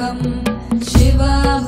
कं